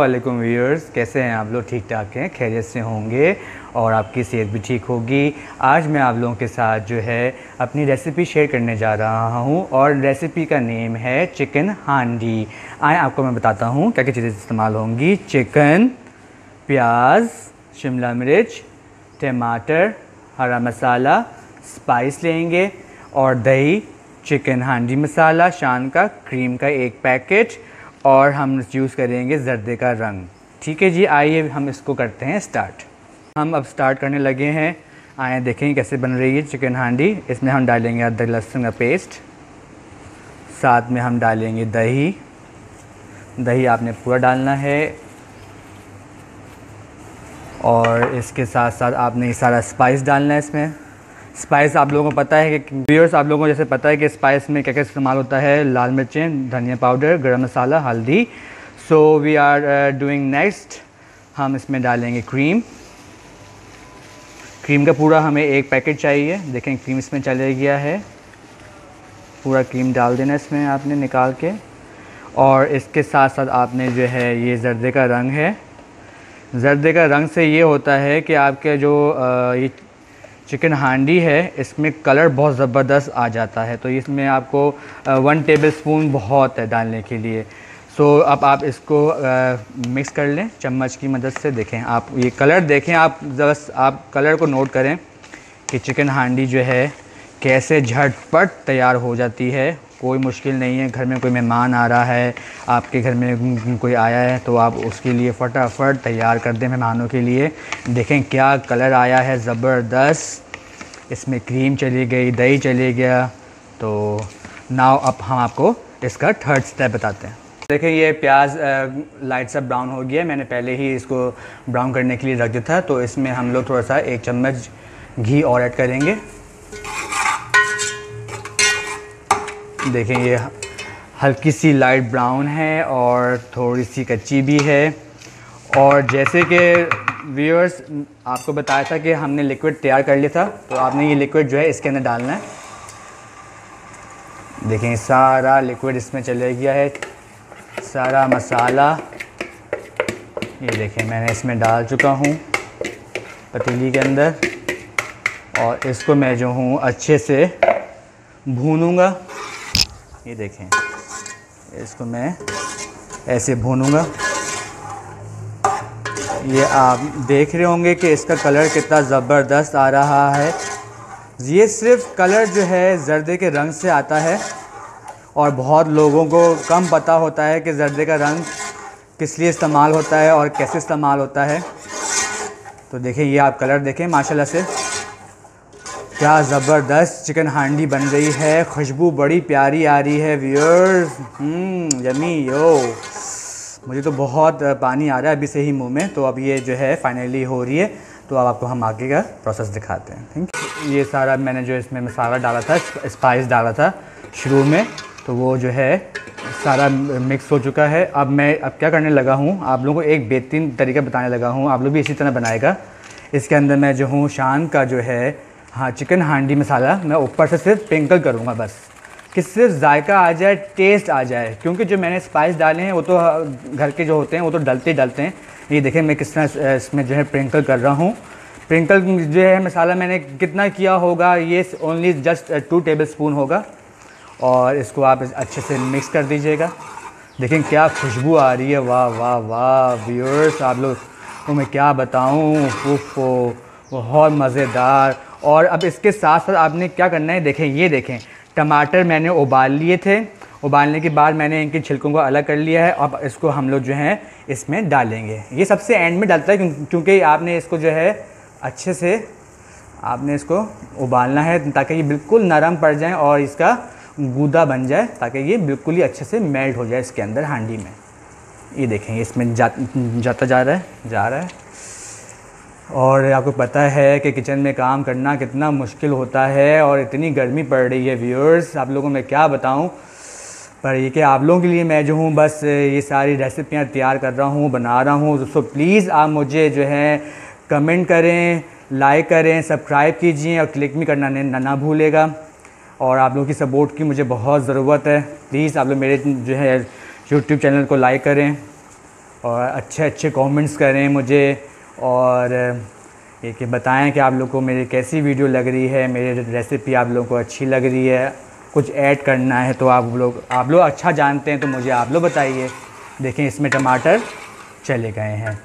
वालेकुम व्यूअर्स, कैसे हैं आप लोग? ठीक ठाक हैं, खैरियत से होंगे और आपकी सेहत भी ठीक होगी। आज मैं आप लोगों के साथ जो है अपनी रेसिपी शेयर करने जा रहा हूँ और रेसिपी का नेम है चिकन हांडी। आए आपको मैं बताता हूँ क्या क्या चीज़ें इस्तेमाल होंगी। चिकन, प्याज, शिमला मिर्च, टमाटर, हरा मसाला, स्पाइस लेंगे और दही, चिकन हांडी मसाला, शान का, क्रीम का एक पैकेट और हम यूज़ करेंगे जर्दे का रंग। ठीक है जी, आइए हम इसको करते हैं स्टार्ट हम अब स्टार्ट करने लगे हैं। आए देखेंगे कैसे बन रही है चिकन हांडी। इसमें हम डालेंगे अदरक, लहसुन का पेस्ट साथ में हम डालेंगे दही। दही आपने पूरा डालना है। और इसके साथ साथ आपने सारा स्पाइस डालना है इसमें। स्पाइस आप लोगों को पता है कि व्यूअर्स आप लोगों को जैसे पता है कि स्पाइस में क्या क्या इस्तेमाल होता है? लाल मिर्चें धनिया पाउडर गरम मसाला हल्दी। So we are doing next हम इसमें डालेंगे क्रीम क्रीम का पूरा हमें एक पैकेट चाहिए। देखें क्रीम इसमें चले गया है। पूरा क्रीम डाल देना इसमें आपने निकाल के। और इसके साथ साथ आपने जो है ये जर्दे का रंग है। जर्दे का रंग से ये होता है कि आपके जो uh, ये चिकन हांडी है इसमें कलर बहुत ज़बरदस्त आ जाता है। तो इसमें आपको वन टेबल स्पून बहुत है डालने के लिए। सो अब आप इसको आ, मिक्स कर लें चम्मच की मदद से देखें। आप ये कलर देखें आप बस आप कलर को नोट करें कि चिकन हांडी जो है कैसे झटपट तैयार हो जाती है। कोई मुश्किल नहीं है, घर में कोई मेहमान आ रहा है, आपके घर में कोई आया है तो आप उसके लिए फटाफट तैयार कर दें मेहमानों के लिए। देखें क्या कलर आया है, ज़बरदस्त। इसमें क्रीम चली गई, दही चली गया। तो नाव अब हम आपको इसका थर्ड स्टेप बताते हैं। देखें ये प्याज लाइट सा ब्राउन हो गया मैंने पहले ही इसको ब्राउन करने के लिए रख दिया था। तो इसमें हम लोग थोड़ा सा एक चम्मच घी और ऐड करेंगे। देखें, ये हल्की सी लाइट ब्राउन है और थोड़ी सी कच्ची भी है। और जैसे कि व्यूअर्स आपको बताया था कि हमने लिक्विड तैयार कर लिया था तो आपने ये लिक्विड जो है इसके अंदर डालना है। देखें, सारा लिक्विड इसमें चले गया है। सारा मसाला, ये देखें, मैंने इसमें डाल चुका हूँ पतीली के अंदर। और इसको मैं जो हूँ अच्छे से भूनूँगा। ये देखें। इसको मैं ऐसे भूनूँगा। ये आप देख रहे होंगे कि इसका कलर कितना ज़बरदस्त आ रहा है। ये सिर्फ़ कलर जो है, जर्दे के रंग से आता है और बहुत लोगों को कम पता होता है कि जर्दे का रंग किस लिए इस्तेमाल होता है और कैसे इस्तेमाल होता है। तो देखिए ये आप कलर देखें, माशाल्लाह से। क्या ज़बरदस्त चिकन हांडी बन गई है। खुशबू बड़ी प्यारी आ रही है व्यूअर्स यमी यो मुझे तो बहुत पानी आ रहा है अभी से ही मुँह में। तो अब ये जो है फाइनली हो रही है। तो अब आपको हम आगे का प्रोसेस दिखाते हैं थैंक ये सारा मैंने जो इसमें मसाला डाला था स्पाइस डाला था शुरू में। तो वो जो है, सारा मिक्स हो चुका है। अब मैं, अब क्या करने लगा हूँ? आप लोगों को एक बेहतरीन तरीका बताने लगा हूँ। आप लोग भी इसी तरह बनाएगा। इसके अंदर मैं जो हूँ, शान का जो है हाँ चिकन हांडी मसाला मैं ऊपर से सिर्फ़ स्प्रिंकल करूँगा बस। कि सिर्फ़ जायका आ जाए टेस्ट आ जाए, क्योंकि जो मैंने स्पाइस डाले हैं, वो तो घर के जो होते हैं, वो तो डलते ही डलते हैं। ये देखें मैं किस तरह इसमें जो है प्रिंकल कर रहा हूँ। प्रिंकल जो है मसाला मैंने कितना किया होगा, ये only just two tablespoon होगा। और इसको आप अच्छे से मिक्स कर दीजिएगा। देखें क्या खुशबू आ रही है, वाह वाह वाह व्यूअर्स आप लोग को मैं क्या बताऊँ बहुत मज़ेदार। और अब इसके साथ साथ आपने क्या करना है? देखें ये देखें। टमाटर मैंने उबाल लिए थे। उबालने के बाद मैंने इनके छिलकों को अलग कर लिया है। अब इसको हम लोग जो है इसमें डालेंगे। ये सबसे एंड में डालता है क्योंकि आपने इसको जो है अच्छे से आपने इसको उबालना है ताकि ये बिल्कुल नरम पड़ जाए और इसका गूदा बन जाए ताकि ये बिल्कुल ही अच्छे से मेल्ट हो जाए इसके अंदर हांडी में। ये देखें इसमें जा, जाता जा रहा है जा रहा है। और आपको पता है कि किचन में काम करना कितना मुश्किल होता है और इतनी गर्मी पड़ रही है व्यूअर्स आप लोगों में क्या बताऊँ? पर ये कि आप लोगों के लिए मैं जो हूँ बस ये सारी रेसिपियाँ तैयार कर रहा हूँ बना रहा हूँ। सो प्लीज़ आप मुझे जो है कमेंट करें लाइक करें सब्सक्राइब कीजिए और क्लिक भी करना ना, ना भूलेगा। और आप लोगों की सपोर्ट की मुझे बहुत ज़रूरत है। प्लीज़ आप लोग मेरे जो है यूट्यूब चैनल को लाइक करें और अच्छे अच्छे कमेंट्स करें मुझे। और ये कि बताएँ कि आप लोग को मेरी कैसी वीडियो लग रही है, मेरी रेसिपी आप लोगों को अच्छी लग रही है, कुछ ऐड करना है तो आप लोग आप लोग अच्छा जानते हैं तो मुझे आप लोग बताइए। देखें, इसमें टमाटर चले गए हैं।